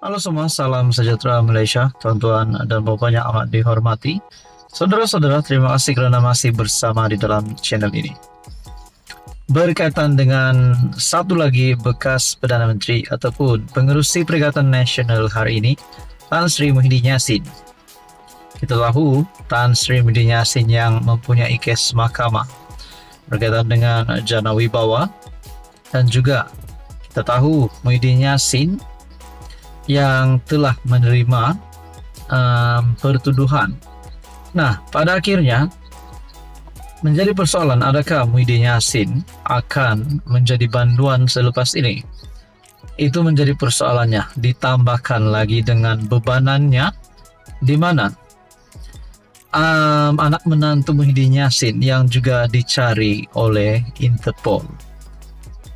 Halo semua, salam sejahtera Malaysia, tuan-tuan dan yang amat dihormati. Saudara-saudara, terima kasih kerana masih bersama di dalam channel ini. Berkaitan dengan satu lagi bekas Perdana Menteri ataupun pengerusi Perikatan Nasional hari ini, Tan Sri Muhyiddin Yassin. Kita tahu Tan Sri Muhyiddin Yassin yang mempunyai kes mahkamah berkaitan dengan jana wibawa dan juga kita tahu Muhyiddin Yassin yang telah menerima um, pertuduhan. Nah, pada akhirnya menjadi persoalan adakah Muhyiddin Yassin akan menjadi banduan selepas ini? Itu menjadi persoalannya. Ditambahkan lagi dengan bebanannya di mana um, anak menantu Muhyiddin Yassin yang juga dicari oleh Interpol.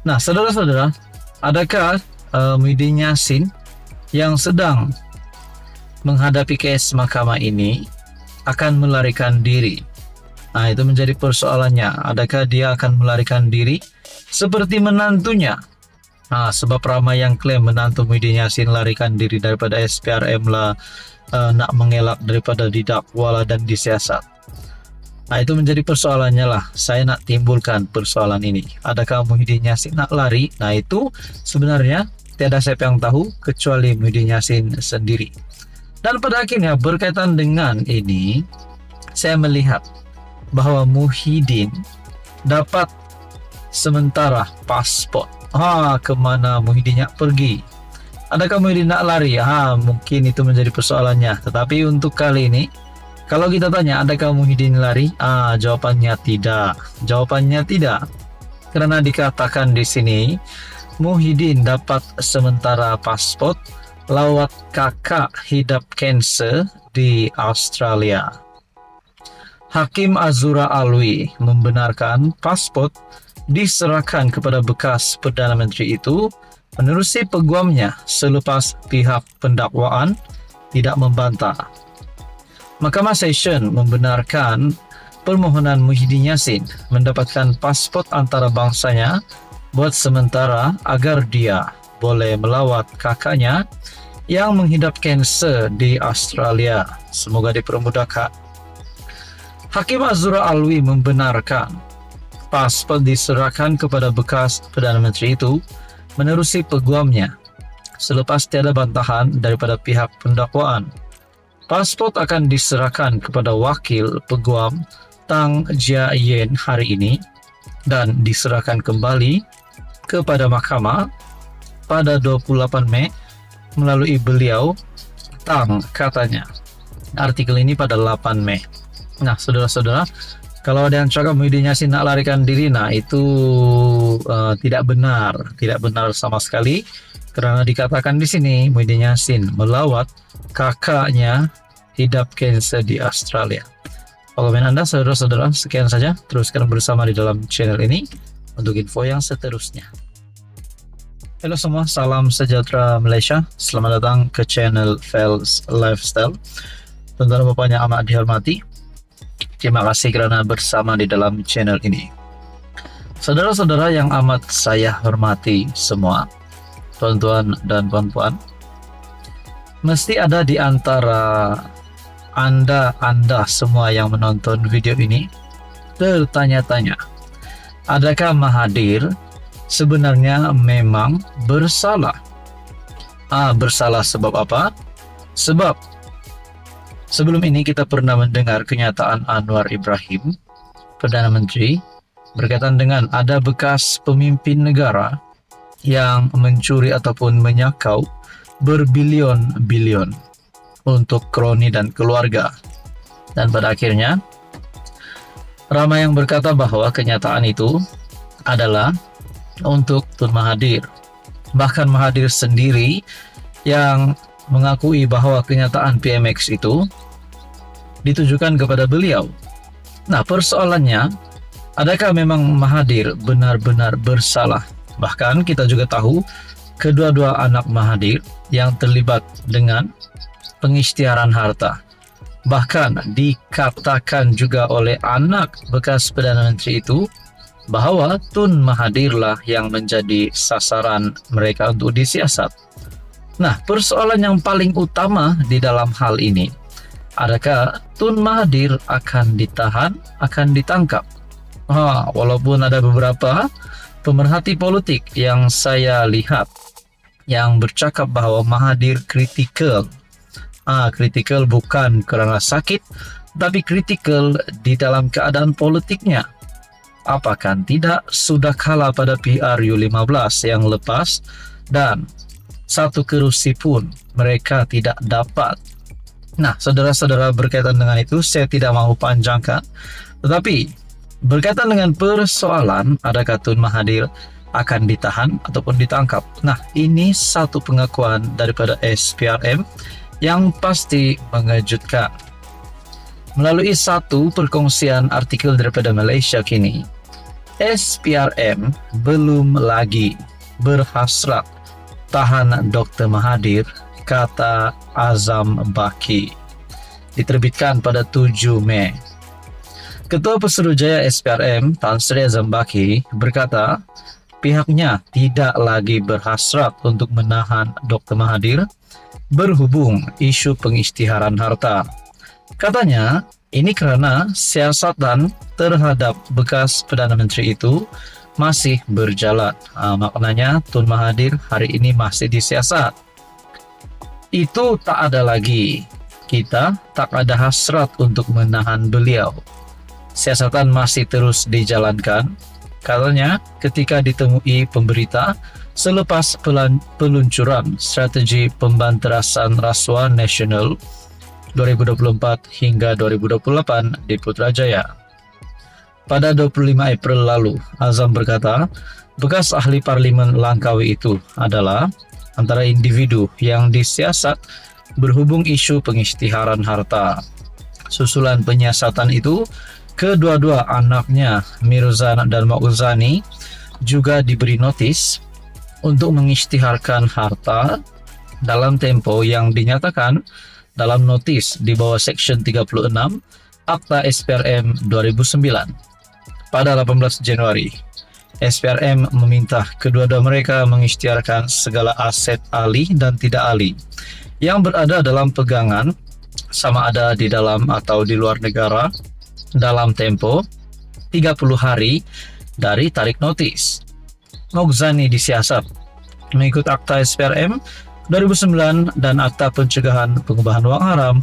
Nah, saudara-saudara, adakah uh, Muhyiddin Yassin yang sedang menghadapi kes mahkamah ini akan melarikan diri. Nah, itu menjadi persoalannya. Adakah dia akan melarikan diri seperti menantunya? Nah, sebab ramai yang klaim menantu Muhyiddin Yassin larikan diri daripada SPRM lah, uh, nak mengelak daripada didakwa lah dan disiasat. Nah, itu menjadi persoalannya lah. Saya nak timbulkan persoalan ini. Adakah Muhyiddin Yassin nak lari? Nah, itu sebenarnya tiada siapa yang tahu kecuali Muhyiddin Yassin sendiri. Dan pada akhirnya berkaitan dengan ini, saya melihat bahawa Muhyiddin dapat sementara pasport. Ha, ke mana Muhyiddin nak pergi? Adakah Muhyiddin nak lari? Ha, mungkin itu menjadi persoalannya. Tetapi untuk kali ini, kalau kita tanya adakah Muhyiddin lari? Ah, jawapannya tidak. Jawapannya tidak. Karena dikatakan di sini Muhyiddin dapat sementara pasport lawat kakak hidap kanser di Australia. Hakim Azura Alwi membenarkan pasport diserahkan kepada bekas Perdana Menteri itu menerusi peguamnya selepas pihak pendakwaan tidak membantah. Mahkamah Session membenarkan permohonan Muhyiddin Yassin mendapatkan pasport antarabangsanya buat sementara agar dia boleh melawat kakaknya yang menghidap kanser di Australia. Semoga dipermudahkan. Hakim Azura Alwi membenarkan pasport diserahkan kepada bekas Perdana Menteri itu menerusi peguamnya selepas tiada bantahan daripada pihak pendakwaan. Pasport akan diserahkan kepada wakil peguam Tang Jia Yen hari ini dan diserahkan kembali kepada mahkamah pada 28 Mei melalui beliau Tang katanya. Artikel ini pada 8 Mei. Nah, saudara-saudara, kalau ada yang cakap Muhyiddin Yassin nak larikan diri, nah itu uh, tidak benar, tidak benar sama sekali. Karena dikatakan di sini Muhyiddin Yassin melawat kakaknya hidup kanser di Australia. Kalau Anda, saudara-saudara, sekian saja. Teruskan bersama di dalam channel ini untuk info yang seterusnya. Halo semua, salam sejahtera Malaysia. Selamat datang ke channel Fels Lifestyle. Tuan-tuan bapaknya amat dihormati. Terima kasih kerana bersama di dalam channel ini. Saudara-saudara yang amat saya hormati semua, tuan-tuan dan puan-puan, mesti ada di antara anda-anda semua yang menonton video ini tertanya-tanya Adakah Mahathir sebenarnya memang bersalah? Ah, bersalah sebab apa? Sebab sebelum ini kita pernah mendengar kenyataan Anwar Ibrahim, Perdana Menteri, berkaitan dengan ada bekas pemimpin negara yang mencuri ataupun menyakau berbilion-bilion untuk kroni dan keluarga. Dan pada akhirnya Ramai yang berkata bahwa kenyataan itu adalah untuk Tun Mahathir. Bahkan Mahathir sendiri yang mengakui bahwa kenyataan PMX itu ditujukan kepada beliau. Nah, persoalannya, adakah memang Mahathir benar-benar bersalah? Bahkan kita juga tahu kedua-dua anak Mahathir yang terlibat dengan pengisytiharan harta. Bahkan dikatakan juga oleh anak bekas Perdana Menteri itu bahawa Tun Mahathirlah yang menjadi sasaran mereka untuk disiasat. Nah, persoalan yang paling utama di dalam hal ini, adakah Tun Mahathir akan ditahan, akan ditangkap? Ha, walaupun ada beberapa pemerhati politik yang saya lihat yang bercakap bahwa Mahathir kritikal. Ah, kritikal bukan kerana sakit, tapi kritikal di dalam keadaan politiknya. Apakah tidak sudah kalah pada PRU 15 yang lepas dan satu kerusi pun mereka tidak dapat. Nah, saudara-saudara berkaitan dengan itu saya tidak mahu panjangkan. Tetapi berkaitan dengan persoalan adakah Tun Mahathir akan ditahan ataupun ditangkap. Nah, ini satu pengakuan daripada SPRM yang pasti mengejutkan. Melalui satu perkongsian artikel daripada Malaysia kini, SPRM belum lagi berhasrat tahan Dr. Mahathir, kata Azam Baki. Diterbitkan pada 7 Mei. Ketua Pesuruhjaya SPRM, Tan Sri Azam Baki, berkata, pihaknya tidak lagi berhasrat untuk menahan Dr. Mahathir berhubung isu pengisytiharan harta. Katanya, ini kerana siasatan terhadap bekas Perdana Menteri itu masih berjalan. Ha, maknanya Tun Mahathir hari ini masih disiasat. Itu tak ada lagi. Kita tak ada hasrat untuk menahan beliau. Siasatan masih terus dijalankan Katanya, ketika ditemui pemberita selepas peluncuran strategi pembanterasan rasuah nasional 2024 hingga 2028 di Putrajaya. Pada 25 April lalu, Azam berkata, bekas ahli parlimen Langkawi itu adalah antara individu yang disiasat berhubung isu pengisytiharan harta. Susulan penyiasatan itu Kedua-dua anaknya, Mirzan dan Mauzani, juga diberi notis untuk mengisytiharkan harta dalam tempo yang dinyatakan dalam notis di bawah Section 36 Akta SPRM 2009. Pada 18 Januari, SPRM meminta kedua-dua mereka mengisytiharkan segala aset alih dan tidak alih yang berada dalam pegangan sama ada di dalam atau di luar negara dalam tempo 30 hari dari tarik notis. Mogzani disiasat mengikut Akta SPRM 2009 dan Akta Pencegahan Pengubahan Uang Haram,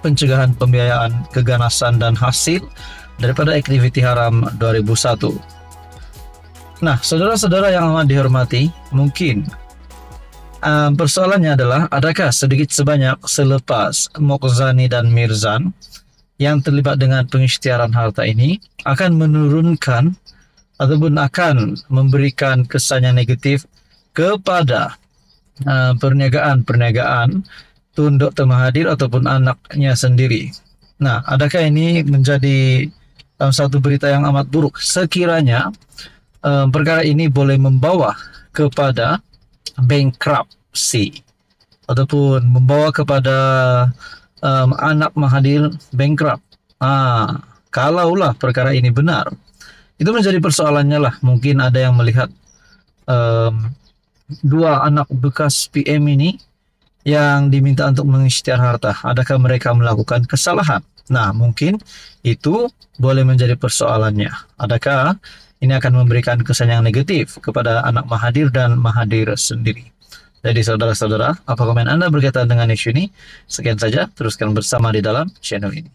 Pencegahan Pembiayaan Keganasan dan Hasil daripada Aktiviti Haram 2001. Nah, saudara-saudara yang amat dihormati, mungkin um, persoalannya adalah adakah sedikit sebanyak selepas Mokzani dan Mirzan yang terlibat dengan pengisytiharan harta ini akan menurunkan ataupun akan memberikan kesan yang negatif kepada uh, perniagaan-perniagaan Tun Dr. Mahathir ataupun anaknya sendiri. Nah, adakah ini menjadi um, satu berita yang amat buruk sekiranya um, perkara ini boleh membawa kepada bankruptcy ataupun membawa kepada um, anak Mahathir bankrupt. Ah, kalaulah perkara ini benar, itu menjadi persoalannya lah. Mungkin ada yang melihat um, dua anak bekas PM ini yang diminta untuk mengisytiar harta. Adakah mereka melakukan kesalahan? Nah, mungkin itu boleh menjadi persoalannya. Adakah ini akan memberikan kesan yang negatif kepada anak Mahathir dan Mahathir sendiri? Jadi saudara-saudara, apa komen Anda berkaitan dengan isu ini? Sekian saja, teruskan bersama di dalam channel ini.